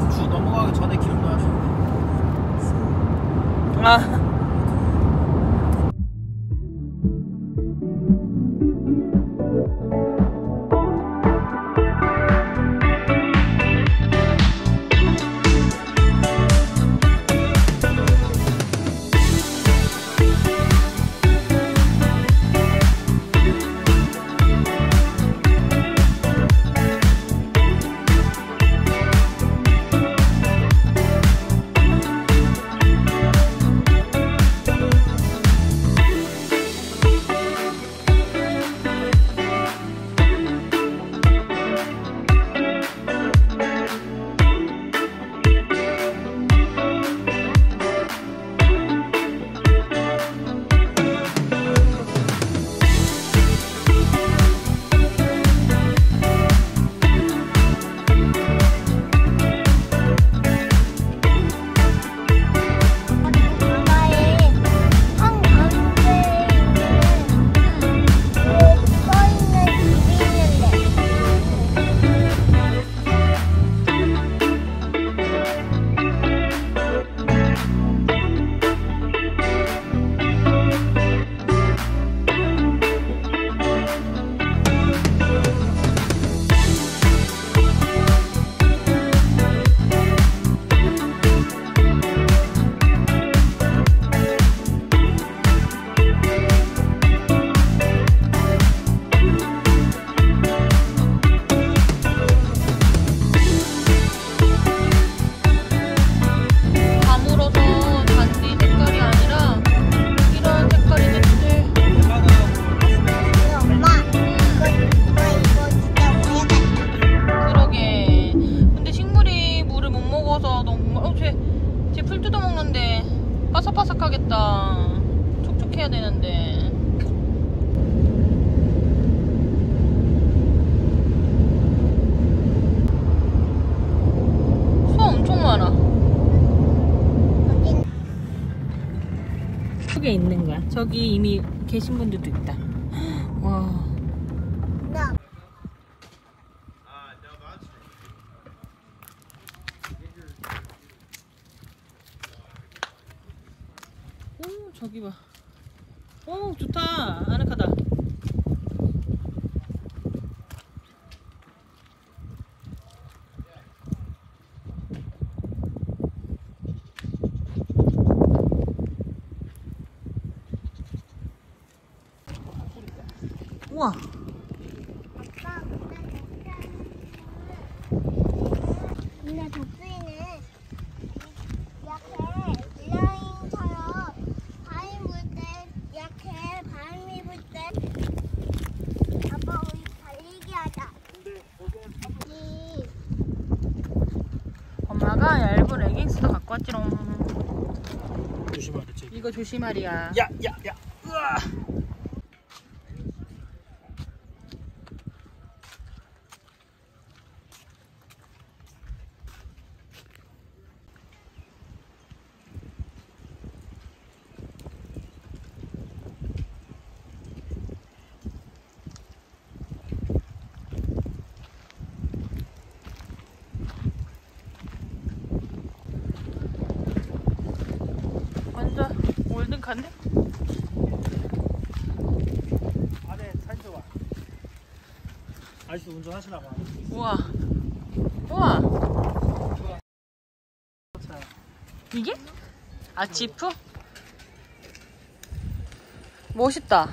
아, 주 넘어가기 전에 기억나셔야 돼. 아. 있는 거야. 저기 이미 계신 분들도 있다. 이거 조심하리야. 야, 야, 야. 으아. 한데? 안에 차인 좋아. 아직도 운전하시나 봐. 우와. 우와. 좋아. 이게? 아 지프? 멋있다.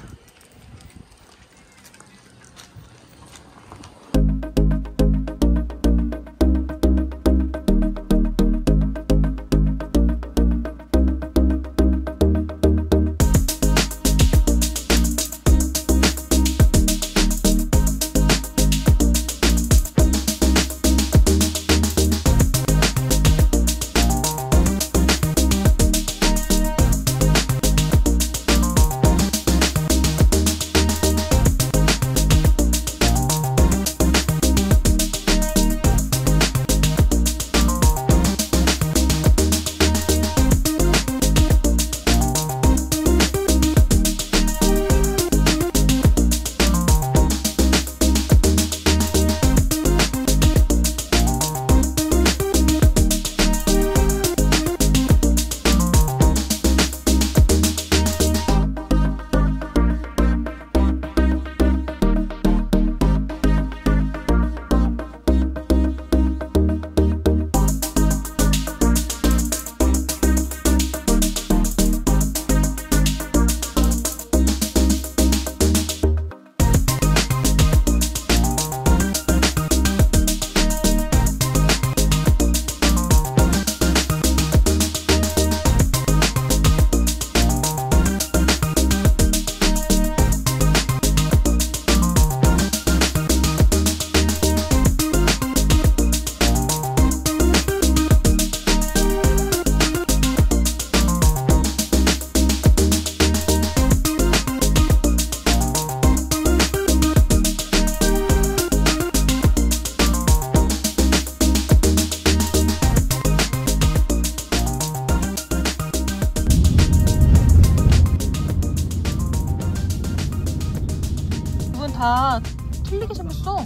다 틀리게 생겼어.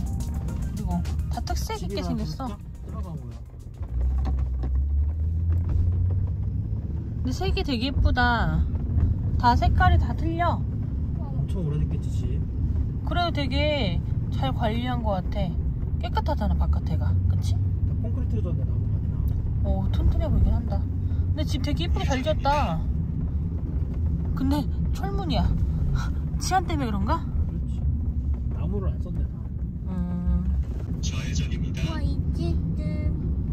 이거 다 특색 있게 생겼어. 근데 색이 되게 예쁘다. 다 색깔이 다 틀려. 엄청 오래됐겠지 지 그래도 되게 잘 관리한 것 같아. 깨끗하잖아 바깥에가. 그치? 콘크리트로 졌네 나무가 오 튼튼해 보이긴 한다. 근데 집 되게 예쁘게 잘 지었다. 근데 철문이야. 치안 때문에 그런가? 나무를 안 썼네 다. 음. 와 이집도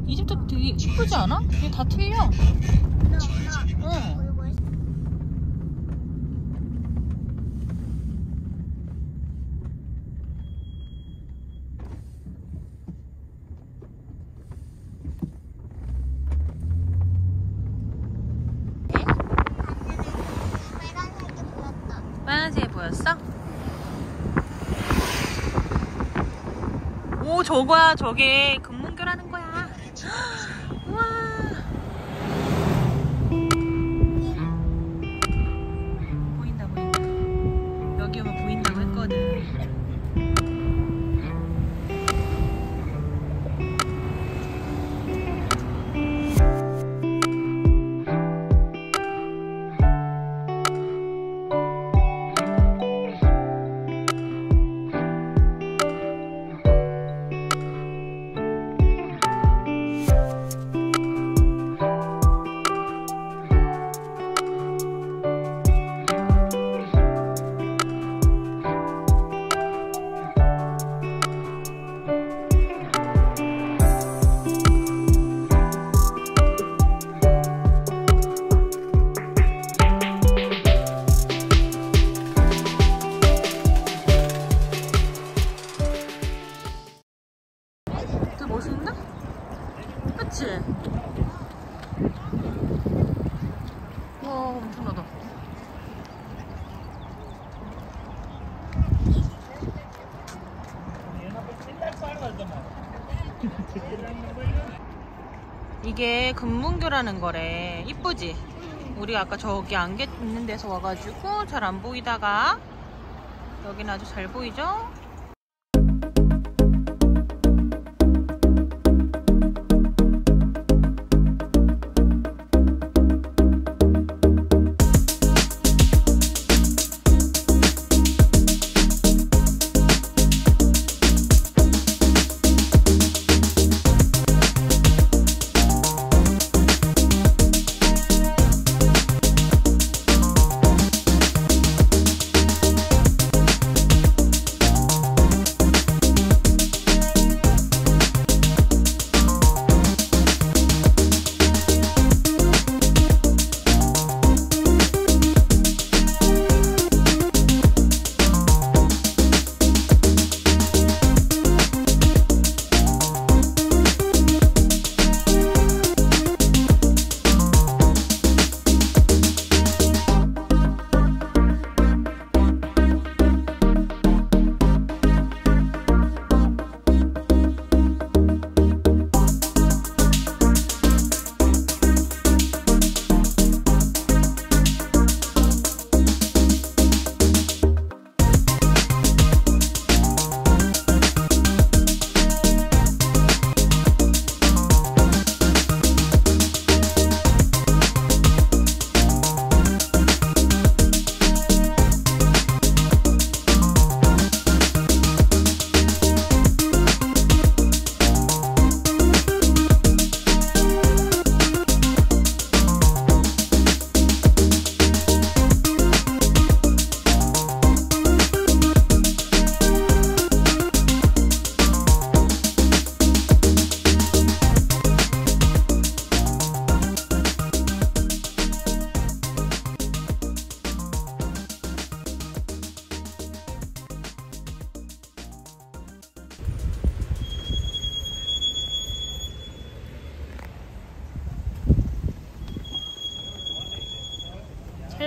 이 집도 되게 이쁘지 않아? 이게 다 틀려. 응. 그리고 빨간색이 보였다. 빨간색이 보였어? 오 저거야 저게 금문교라는 거야. 이게 금문교라는 거래. 이쁘지? 우리가 아까 저기 안개 있는 데서 와가지고 잘 안 보이다가 여기는 아주 잘 보이죠?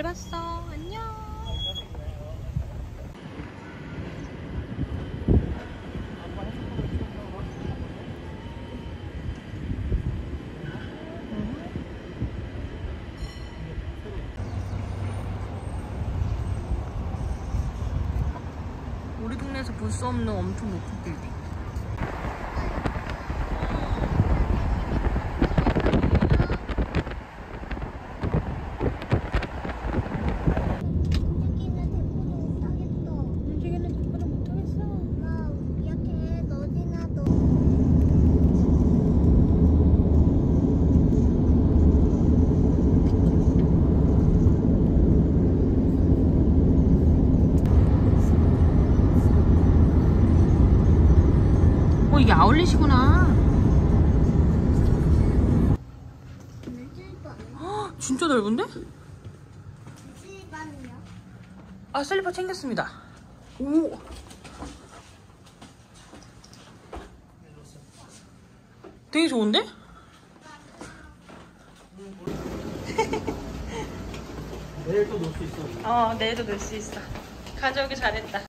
잘 봤어. 안녕. 우리 동네에서 볼 수 없는 엄청 높은 빌딩. 헉, 진짜 넓은데? 아 슬리퍼 챙겼습니다. 오. 되게 좋은데? 내일 또놀수 있어. 어 내일도 놀 수 있어. 가져오기 잘했다.